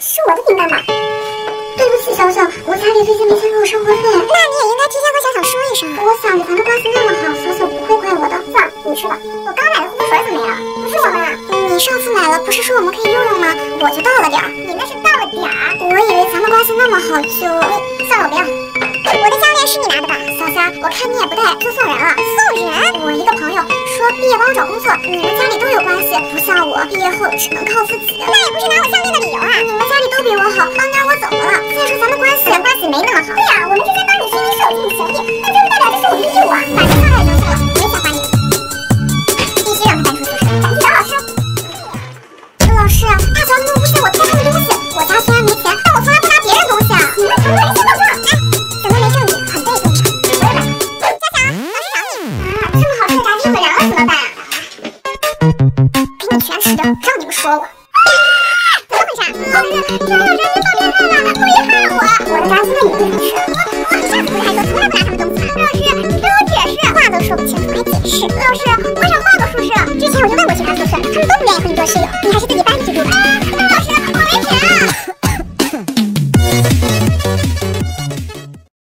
是我的订单吧？对不起，小小，我家里最近没钱给我生活费。那你也应该提前和小小说一声。我想着咱们关系那么好，小小不会怪我的。算了，你吃吧。我刚买的护肤水怎么没了？不是我们啊。你上次买了，不是说我们可以用用吗？我就到了点儿。你那是到了点儿？我以为咱们关系那么好，就算了，我不要。我的项链是你拿的吧？小仙，我看你也不戴，就送人了。送人？我一个朋友说毕业帮我找工作，你们家里都有关系，不像我毕业后只能靠自己。那也不是让你们说我。怎么回事？老师，这有人放变态了，故意害我。我的炸鸡那你们不能吃。我我上次不是还说从来不拿他们东西吗？老师，你听我解释，话都说不清楚还解释。老师，我想换个宿舍。之前我就问过其他宿舍，他们都不愿意和你做室友，你还是自己。